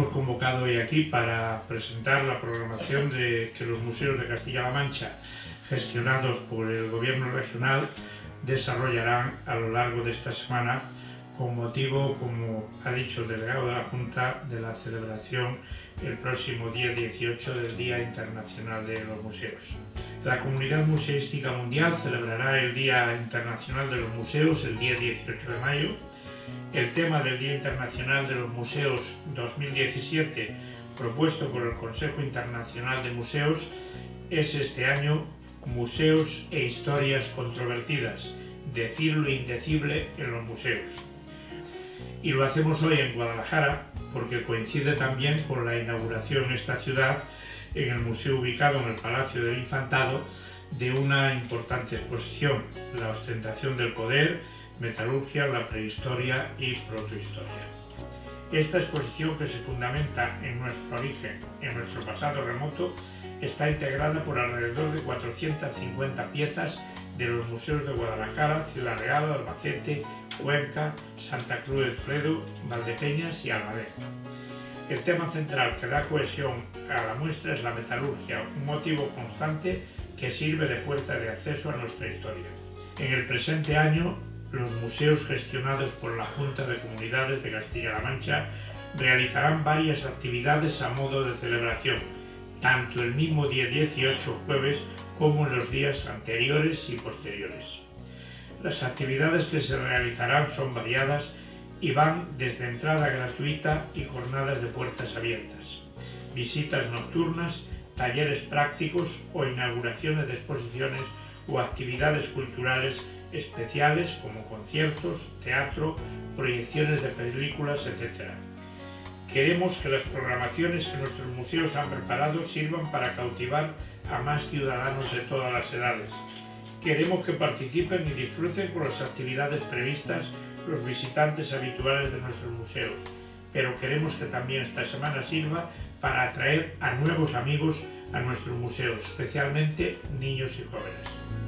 hemos convocado hoy aquí para presentar la programación de que los museos de Castilla-La Mancha, gestionados por el Gobierno regional, desarrollarán a lo largo de esta semana con motivo, como ha dicho el delegado de la Junta, de la celebración el próximo día 18 del Día Internacional de los Museos. La Comunidad Museística Mundial celebrará el Día Internacional de los Museos el día 18 de mayo. El tema del Día Internacional de los Museos 2017, propuesto por el Consejo Internacional de Museos, es este año Museos e Historias Controvertidas, decir lo indecible en los museos. Y lo hacemos hoy en Guadalajara porque coincide también con la inauguración en esta ciudad, en el museo ubicado en el Palacio del Infantado, de una importante exposición, la ostentación del poder, metalurgia, la prehistoria y protohistoria. Esta exposición que se fundamenta en nuestro origen, en nuestro pasado remoto, está integrada por alrededor de 450 piezas de los museos de Guadalajara, Ciudad Real, Albacete, Cuenca, Santa Cruz de Toledo, Valdepeñas y Almadén. El tema central que da cohesión a la muestra es la metalurgia, un motivo constante que sirve de puerta de acceso a nuestra historia. En el presente año, los museos gestionados por la Junta de Comunidades de Castilla-La Mancha realizarán varias actividades a modo de celebración, tanto el mismo día 18 jueves como en los días anteriores y posteriores. Las actividades que se realizarán son variadas y van desde entrada gratuita y jornadas de puertas abiertas, visitas nocturnas, talleres prácticos o inauguraciones de exposiciones o actividades culturales especiales como conciertos, teatro, proyecciones de películas, etc. Queremos que las programaciones que nuestros museos han preparado sirvan para cautivar a más ciudadanos de todas las edades. Queremos que participen y disfruten con las actividades previstas los visitantes habituales de nuestros museos, pero queremos que también esta semana sirva para atraer a nuevos amigos a nuestros museos, especialmente niños y jóvenes.